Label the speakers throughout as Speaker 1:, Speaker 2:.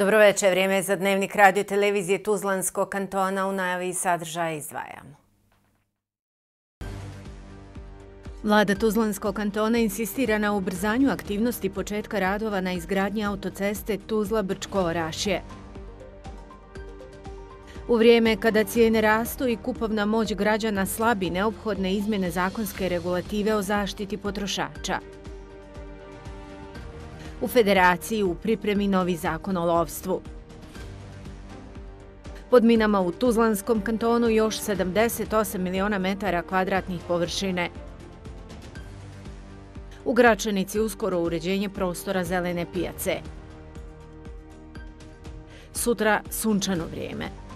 Speaker 1: Dobroveče, vrijeme je za dnevnik radio televizije Tuzlanskog kantona u najavi sadržaja izdvajamo. Vlada Tuzlanskog kantona insistira na ubrzanju aktivnosti početka radova na izgradnji autoceste Tuzla-Brčko-Orašje. U vrijeme kada cijene rastu i kupovna moć građana slabi neophodne izmjene zakonske regulative o zaštiti potrošača. U federaciji u pripremi novi zakon o lovstvu. Pod minama u Tuzlanskom kantonu još 78 miliona metara kvadratnih površine. U Gračanici uskoro uređenje prostora zelene pijace. Sutra sunčano vrijeme.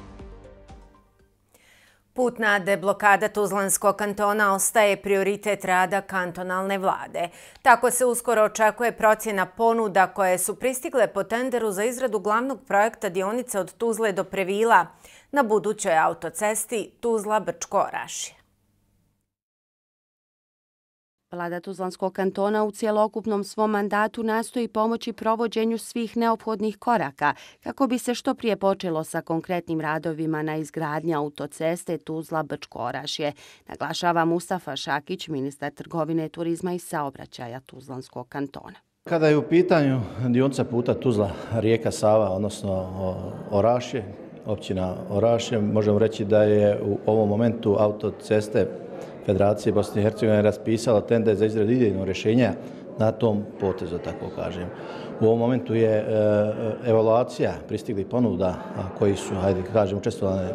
Speaker 1: Putna deblokada Tuzlanskog kantona ostaje prioritet rada kantonalne vlade. Tako se uskoro očekuje procjena ponuda koje su pristigle po tenderu za izradu glavnog projekta dionice od Tuzle do Previla na budućoj autocesti Tuzla-Brčko-Rašija.
Speaker 2: Vlada Tuzlanskog kantona u cijelokupnom svom mandatu nastoji pomoći provođenju svih neophodnih koraka kako bi se što prije počelo sa konkretnim radovima na izgradnji autoceste Tuzla-Brčko-Orašje, naglašava Mustafa Šakić, ministar trgovine, turizma i saobraćaja Tuzlanskog kantona.
Speaker 3: Kada je u pitanju dionca puta Tuzla, rijeka Sava, odnosno Orašje, općina Orašje, možemo reći da je u ovom momentu autoceste Federacije Bosne i Hercegovine raspisala tender za izradu idejnog rješenja na tom potezu, tako kažem. U ovom momentu je e, e evaluacija pristigli ponuda koji su, hajde kažem, učestvovali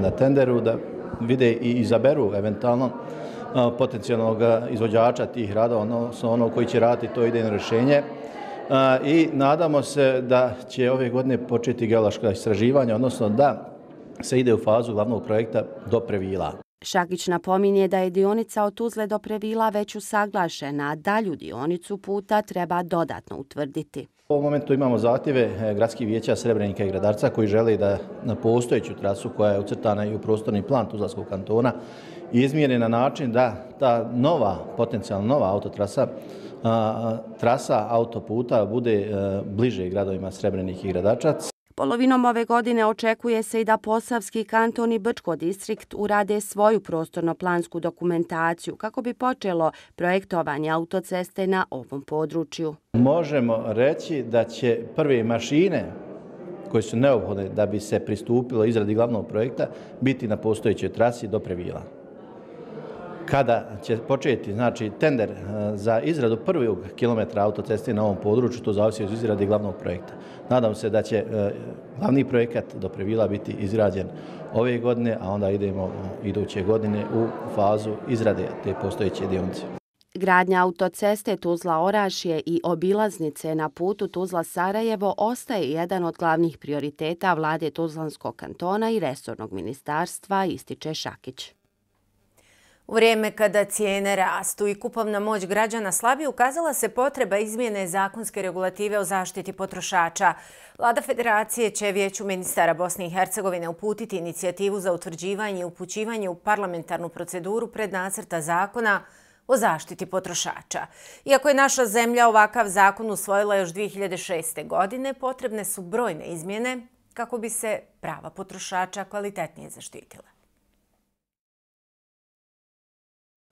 Speaker 3: na tenderu da vide i izaberu eventualno potencijalnog izvođača tih radova, odnosno ono koji će raditi to idejno rješenje. I nadamo se da će ove godine početi geološka istraživanja, odnosno da se ide u fazu glavnog projekta do Previla.
Speaker 2: Šakić napominje da je dionica od Tuzle do Previla već usaglašena, a dalju dionicu puta treba dodatno utvrditi.
Speaker 3: U ovom momentu imamo zahtjeve e, gradskih vijeća Srebrenika i Gradarca koji žele da na postojeću trasu koja je ucrtana i u prostorni plan Tuzlanskog kantona izmijene na način da ta nova, potencijalna nova autotrasa, trasa autoputa bude e, bliže gradovima Srebrenik i Gradačac,
Speaker 2: Polovinom ove godine očekuje se i da Posavski kanton i Brčko distrikt urade svoju prostorno-plansku dokumentaciju kako bi počelo projektovanje autoceste na ovom području.
Speaker 3: Možemo reći da će prve mašine koje su neophodne da bi se pristupilo izradi glavnog projekta biti na postojećoj trasi do Previla kada će početi znači, tender eh, za izradu prvog kilometra autoceste na ovom području, to zavisi od izrade glavnog projekta. Nadam se da će eh, glavni projekat do Previla biti izrađen ove godine, a onda idemo iduće godine u fazu izrade te postojeće dionice.
Speaker 2: Gradnja autoceste Tuzla-Orašje i obilaznice na putu Tuzla-Sarajevo ostaje jedan od glavnih prioriteta vlade Tuzlanskog kantona i resornog ministarstva, ističe Šakić.
Speaker 1: U vrijeme kada cijene rastu i kupovna moć građana slabi, ukazala se potreba izmjene zakonske regulative o zaštiti potrošača. Vlada Federacije će vijeću ministara Bosne i Hercegovine uputiti inicijativu za utvrđivanje i upućivanje u parlamentarnu proceduru pred nacrta zakona o zaštiti potrošača. Iako je naša zemlja ovakav zakon usvojila još 2006. godine, potrebne su brojne izmjene kako bi se prava potrošača kvalitetnije zaštitila.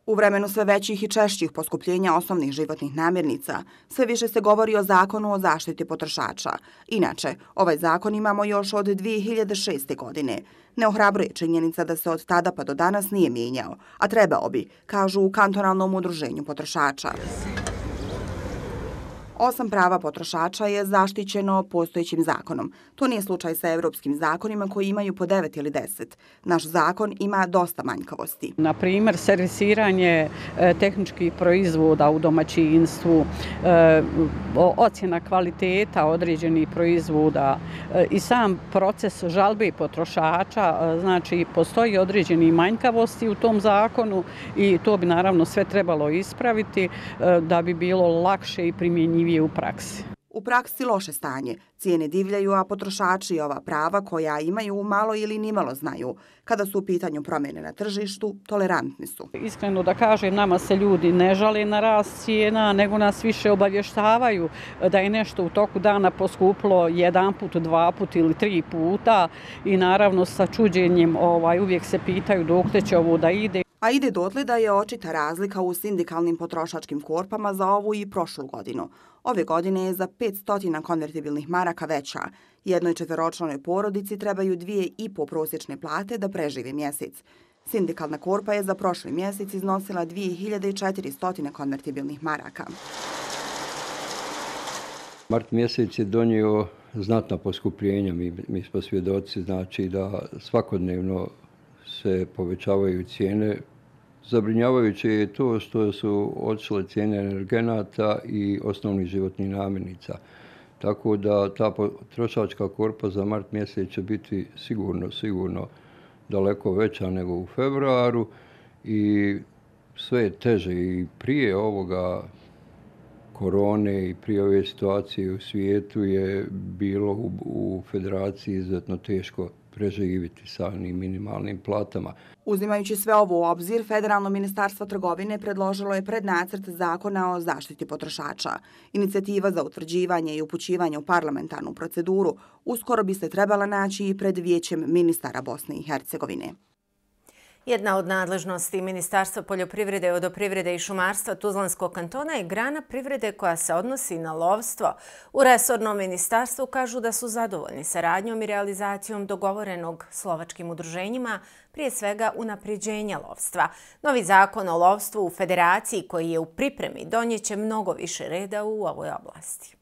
Speaker 4: U vremenu sve većih i češćih poskupljenja osnovnih životnih namirnica, sve više se govori o zakonu o zaštiti potrošača. Inače, ovaj zakon imamo još od 2006. godine. Ne ohrabruje činjenica da se od tada pa do danas nije mijenjao, a trebao bi, kažu u kantonalnom udruženju potrošača. Osam prava potrošača je zaštićeno postojećim zakonom. To nije slučaj sa evropskim zakonima koji imaju po 9 ili deset. Naš zakon ima dosta manjkavosti.
Speaker 5: Na primjer, servisiranje e, tehničkih proizvoda u domaćinstvu, e, ocjena kvaliteta određenih proizvoda e, i sam proces žalbe potrošača, e, znači postoji određeni manjkavosti u tom zakonu i to bi naravno sve trebalo ispraviti e, da bi bilo lakše i primjenjivije u praksi.
Speaker 4: U praksi loše stanje. Cijene divljaju, a potrošači ova prava koja imaju malo ili nimalo znaju. Kada su u pitanju promjene na tržištu, tolerantni su.
Speaker 5: Iskreno da kažem, nama se ljudi ne žale na rast cijena, nego nas više obavještavaju da je nešto u toku dana poskuplo jedan put, dva put ili tri puta i naravno sa čuđenjem ovaj, uvijek se pitaju dok će ovo da ide.
Speaker 4: A ide dotle da je očita razlika u sindikalnim potrošačkim korpama za ovu i prošlu godinu. Ove godine je za 500 konvertibilnih maraka veća. Jednoj četveročlanoj porodici trebaju dvije i po prosječne plate da preživi mjesec. Sindikalna korpa je za prošli mjesec iznosila 2400 konvertibilnih maraka.
Speaker 6: Mart mjesec je donio znatna poskupljenja. Mi, mi smo svjedoci znači da svakodnevno se povećavaju cijene. Zabrinjavajuće je to što su odšle cijene energenata i osnovnih životnih namirnica. Tako da ta potrošačka korpa za mart mjesec će biti sigurno, sigurno daleko veća nego u februaru i sve je teže i prije ovoga korone i prije ove situacije u svijetu je bilo u, u federaciji izuzetno teško preživiti sa onim minimalnim platama.
Speaker 4: Uzimajući sve ovo u obzir, Federalno ministarstvo trgovine predložilo je prednacrt zakona o zaštiti potrošača. Inicijativa za utvrđivanje i upućivanje u parlamentarnu proceduru uskoro bi se trebala naći i pred vijećem ministara Bosne i Hercegovine.
Speaker 1: Jedna od nadležnosti Ministarstva poljoprivrede, odoprivrede i šumarstva Tuzlanskog kantona je grana privrede koja se odnosi na lovstvo. U resornom ministarstvu kažu da su zadovoljni saradnjom i realizacijom dogovorenog slovačkim udruženjima, prije svega unapređenja lovstva. Novi zakon o lovstvu u federaciji koji je u pripremi donjeće mnogo više reda u ovoj oblasti.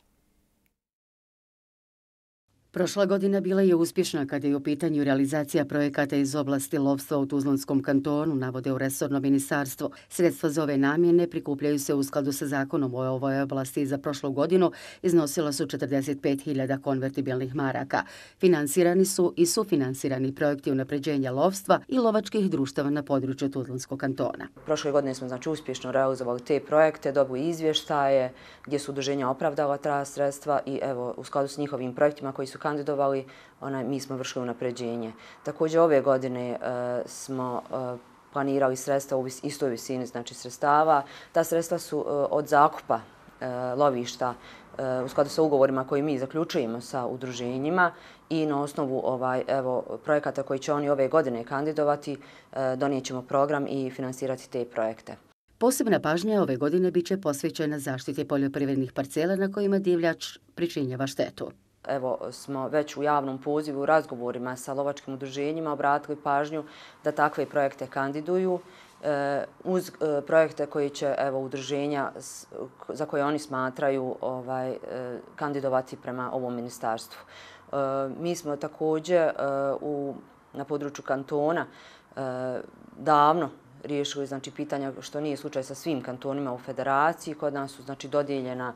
Speaker 7: Prošla godina bila je uspješna kada je u pitanju realizacija projekata iz oblasti lovstva u Tuzlanskom kantonu, navode u resorno ministarstvo. Sredstva za ove namjene prikupljaju se u skladu sa zakonom o ovoj oblasti za prošlu godinu. Iznosila su 45.000 konvertibilnih maraka. Finansirani su i sufinansirani projekti unapređenja lovstva i lovačkih društava na području Tuzlanskog kantona.
Speaker 8: Prošle godine smo znači, uspješno realizovali te projekte, dobu izvještaje gdje su udruženja opravdala ta sredstva i evo, u skladu s njihovim projektima koji su kandidovali, ona, mi smo vršili unapređenje. Također ove godine e, smo e, planirali sredstva u istoj visini znači sredstava. Ta sredstva su e, od zakupa e, lovišta uh, u skladu sa ugovorima koji mi zaključujemo sa udruženjima i na osnovu ovaj evo projekata koji će oni ove godine kandidovati e, uh, donijećemo program i finansirati te projekte.
Speaker 7: Posebna pažnja ove godine biće posvećena zaštiti poljoprivrednih parcela na kojima divljač pričinjava štetu
Speaker 8: evo, smo već u javnom pozivu u razgovorima sa lovačkim udruženjima obratili pažnju da takve projekte kandiduju e, uz e, projekte koji će evo, udruženja za koje oni smatraju ovaj, e, kandidovati prema ovom ministarstvu. Mi smo također u, na području kantona davno riješili znači, pitanja što nije slučaj sa svim kantonima u federaciji. Kod nas su znači, dodijeljena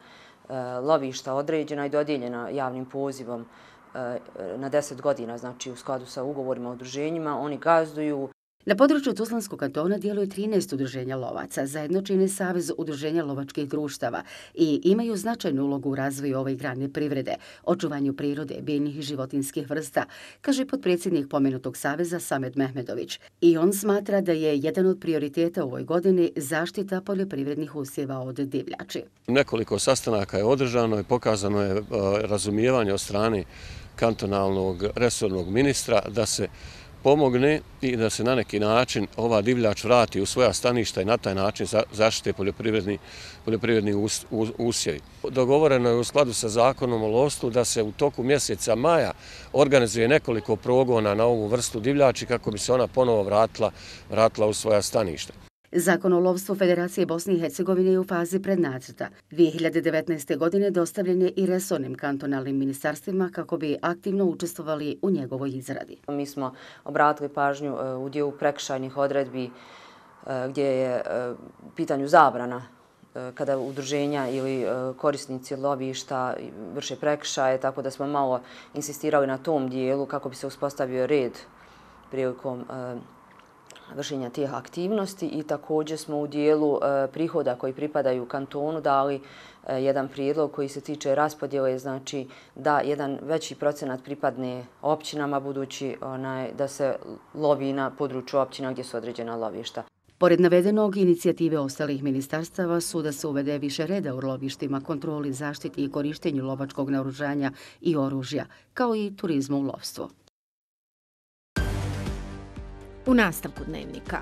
Speaker 8: E, lovišta određena i dodijeljena javnim pozivom e, na 10 godina, znači u skladu sa ugovorima o udruženjima. Oni gazduju
Speaker 7: Na području Tuzlanskog kantona djeluje 13 udruženja lovaca, zajedno čine Savez udruženja lovačkih društava i imaju značajnu ulogu u razvoju ove grane privrede, očuvanju prirode, biljnih i životinskih vrsta, kaže podpredsjednik pomenutog Saveza Samed Mehmedović. I on smatra da je jedan od prioriteta u ovoj godini zaštita poljoprivrednih usjeva od divljači.
Speaker 9: Nekoliko sastanaka je održano i pokazano je e, razumijevanje od strane kantonalnog resornog ministra da se pomogne i da se na neki način ova divljač vrati u svoja staništa i na taj način zaštite poljoprivredni, poljoprivredni usjevi. Dogovoreno je u skladu sa zakonom o lovstvu da se u toku mjeseca maja organizuje nekoliko progona na ovu vrstu divljači kako bi se ona ponovo vratila, vratila u svoja staništa.
Speaker 7: Zakon o lovstvu Federacije Bosne i Hercegovine je u fazi prednacrta. 2019. godine dostavljen je i resornim kantonalnim ministarstvima kako bi aktivno učestvovali u njegovoj izradi.
Speaker 8: Mi smo obratili pažnju e, u dijelu prekšajnih odredbi e, gdje je e, u pitanju zabrana kada udruženja ili korisnici lovišta vrše prekšaje, tako da smo malo insistirali na tom dijelu kako bi se uspostavio red prilikom vršenja tih aktivnosti i također smo u dijelu e, prihoda koji pripadaju kantonu dali e, jedan prijedlog koji se tiče raspodjele, znači da jedan veći procenat pripadne općinama budući da se lovi na području općina gdje su određena lovišta.
Speaker 7: Pored navedenog, inicijative ostalih ministarstava su da se uvede više reda u lovištima, kontroli, zaštiti i korištenju lovačkog naoružanja i oružja, kao i turizmu u lovstvu.
Speaker 1: U nastavku dnevnika.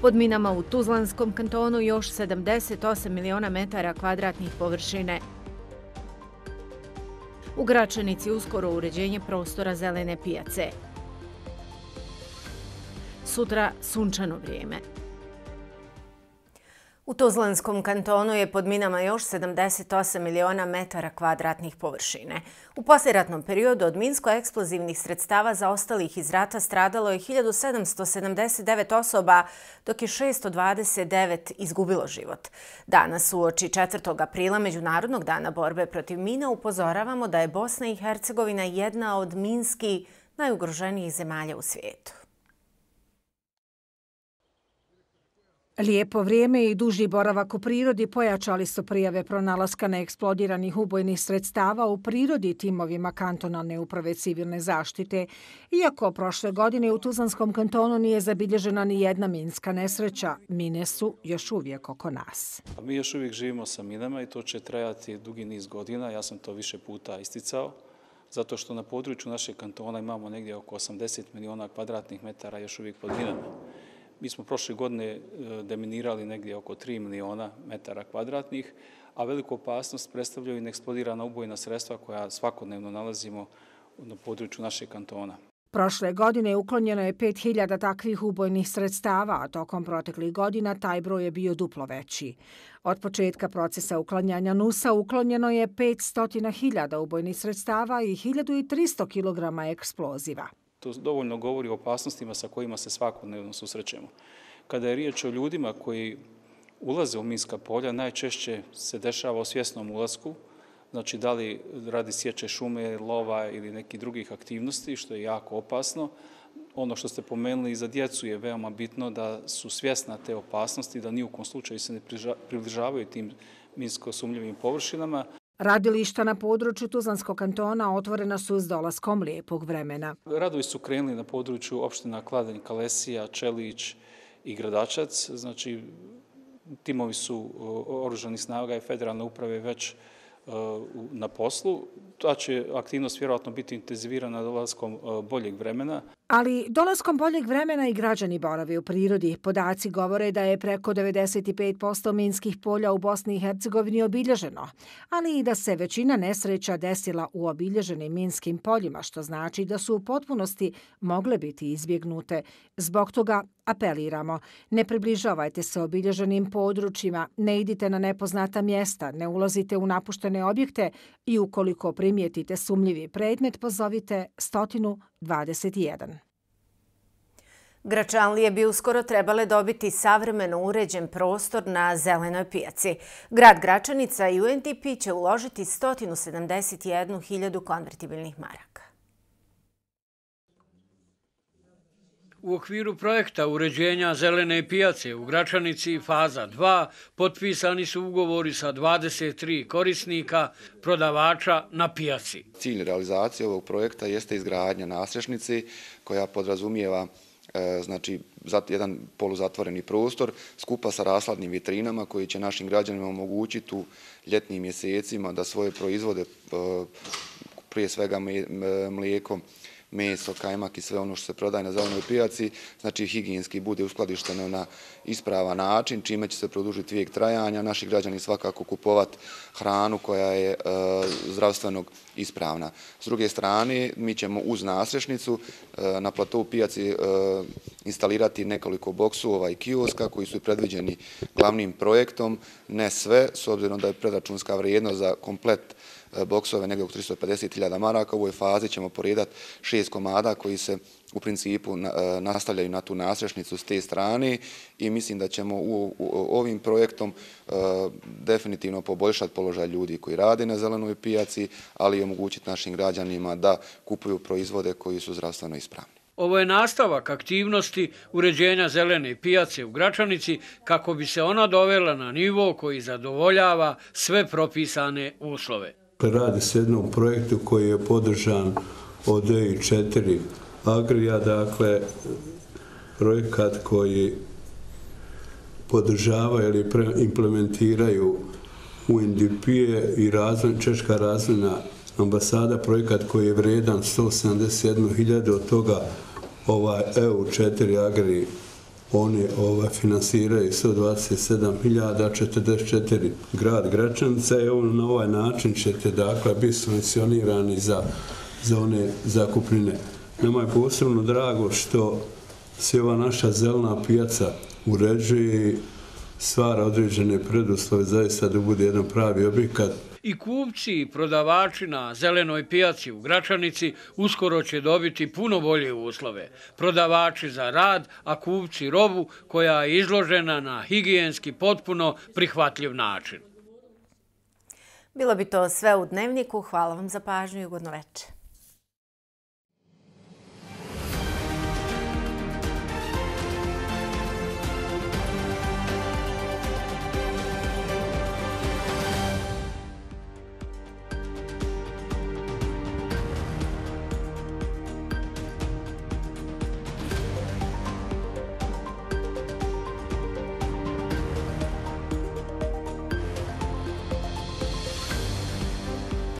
Speaker 1: Pod minama u Tuzlanskom kantonu još 78 miliona metara kvadratnih površine. U Gračanici uskoro uređenje prostora zelene pijace. Sutra sunčano vrijeme. U Tuzlanskom kantonu je pod minama još 78 miliona metara kvadratnih površine. U posljeratnom periodu od minsko-eksplozivnih sredstava za ostalih iz rata stradalo je 1779 osoba, dok je 629 izgubilo život. Danas u oči 4. aprila Međunarodnog dana borbe protiv mina upozoravamo da je Bosna i Hercegovina jedna od minski najugroženijih zemalja u svijetu.
Speaker 10: Lijepo vrijeme i duži boravak u prirodi pojačali su prijave pronalaska neeksplodiranih ubojnih sredstava u prirodi timovima kantonalne uprave civilne zaštite. Iako prošle godine u Tuzlanskom kantonu nije zabilježena ni jedna minska nesreća, mine su još uvijek oko nas.
Speaker 11: Mi još uvijek živimo sa minama i to će trajati dugi niz godina. Ja sam to više puta isticao zato što na području našeg kantona imamo negdje oko 80 miliona kvadratnih metara još uvijek pod minama. Mi smo prošle godine e, deminirali negdje oko 3 miliona metara kvadratnih, a veliku opasnost predstavljaju i neeksplodirana ubojna sredstva koja svakodnevno nalazimo na području našeg kantona.
Speaker 10: Prošle godine uklonjeno je 5000 takvih ubojnih sredstava, a tokom proteklih godina taj broj je bio duplo veći. Od početka procesa uklanjanja NUSA uklonjeno je 500.000 ubojnih sredstava i 1300 kg eksploziva.
Speaker 11: To dovoljno govori o opasnostima sa kojima se svakodnevno susrećemo. Kada je riječ o ljudima koji ulaze u minska polja, najčešće se dešava o svjesnom ulasku, znači da li radi sječe šume, lova ili nekih drugih aktivnosti, što je jako opasno. Ono što ste pomenuli i za djecu je veoma bitno da su svjesna te opasnosti, da ni u kom slučaju se ne približavaju tim minsko sumljivim površinama.
Speaker 10: Radilišta na području Tuzlanskog kantona otvorena su s dolaskom lijepog vremena.
Speaker 11: Radovi su krenuli na području opština Kladanj, Kalesija, Čelić i Gradačac. Znači, timovi su oružani snaga i federalne uprave već na poslu. Ta će aktivnost vjerojatno biti intenzivirana dolazkom e, boljeg vremena.
Speaker 10: Ali dolaskom boljeg vremena i građani borave u prirodi. Podaci govore da je preko 95% minskih polja u Bosni i Hercegovini obilježeno, ali i da se većina nesreća desila u obilježenim minskim poljima, što znači da su u potpunosti mogle biti izbjegnute. Zbog toga apeliramo, ne približavajte se obilježenim područjima, ne idite na nepoznata mjesta, ne ulazite u napuštene objekte i ukoliko primijetite sumljivi predmet, pozovite 121.
Speaker 1: Gračanlije bi uskoro trebale dobiti savremeno uređen prostor na zelenoj pijaci. Grad Gračanica i UNDP će uložiti 171.000 konvertibilnih maraka.
Speaker 12: U okviru projekta uređenja zelene pijace u Gračanici faza 2 potpisani su ugovori sa 23 korisnika prodavača na pijaci.
Speaker 13: Cilj realizacije ovog projekta jeste izgradnja nasrešnice koja podrazumijeva e, znači jedan poluzatvoreni prostor skupa sa rasladnim vitrinama koji će našim građanima omogućiti u ljetnim mjesecima da svoje proizvode, e, prije svega mlijeko, meso, kajmak i sve ono što se prodaje na zelenoj pijaci, znači higijenski bude uskladišteno na ispravan način, čime će se produžiti vijek trajanja. Naši građani svakako kupovati hranu koja je e, zdravstvenog ispravna. S druge strane, mi ćemo uz nasrešnicu e, na platovu pijaci e, instalirati nekoliko boksova i kioska koji su predviđeni glavnim projektom. Ne sve, s obzirom da je predračunska vrijednost za komplet e, boksove negdje oko 350.000 maraka. U ovoj fazi ćemo poredati šest komada koji se u principu e, nastavljaju na tu nasrešnicu s te strane i mislim da ćemo u ovim projektom e, definitivno poboljšati položaj ljudi koji rade na zelenoj pijaci, ali i omogućiti našim građanima da kupuju proizvode koji su zdravstveno ispravni.
Speaker 12: Ovo je nastavak aktivnosti uređenja zelene pijace u Gračanici kako bi se ona dovela na nivo koji zadovoljava sve propisane uslove.
Speaker 14: Radi se jednom projektu koji je podržan od EI4 Agrija, dakle projekat koji podržava ili implementiraju UNDP i razvoj, Češka razvojna ambasada, projekat koji je vredan 171.000 od toga ovaj EU4 Agri oni ovaj, finansiraju 127.044 grad Gračanica i na ovaj način ćete dakle biti subvencionirani za, za one zakupnine. Nama je posebno drago što se ova naša zelena pijaca uređuje i stvara određene preduslove zaista da bude jedan pravi objekat.
Speaker 12: I kupci i prodavači na zelenoj pijaci u Gračanici uskoro će dobiti puno bolje uslove. Prodavači za rad, a kupci robu koja je izložena na higijenski potpuno prihvatljiv način.
Speaker 1: Bilo bi to sve u dnevniku. Hvala vam za pažnju i ugodno večer.